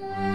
Bye.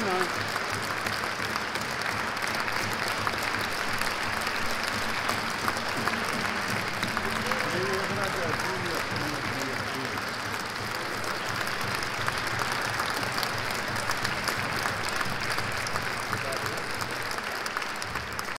much. Gracias.